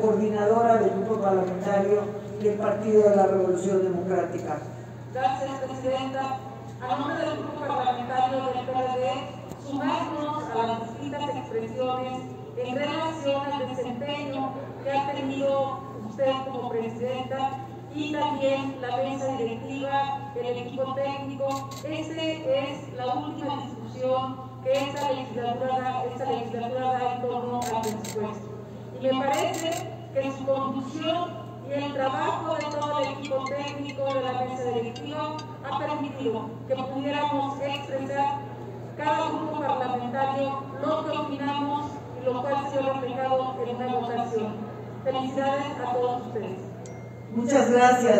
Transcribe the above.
coordinadora del grupo parlamentario del Partido de la Revolución Democrática. Gracias, Presidenta. A nombre del grupo parlamentario del PRD, sumarnos a las distintas expresiones en relación al desempeño que ha tenido usted como Presidenta y también la mesa directiva, el equipo técnico. Esta es la última discusión que esta legislatura, esta legislatura da en torno al presupuesto. Y me parece que su conducción y el trabajo de todo el equipo técnico de la mesa directiva ha permitido que pudiéramos expresar cada grupo parlamentario lo que opinamos y lo cual se ha reflejado en una votación. Felicidades a todos ustedes. Muchas gracias.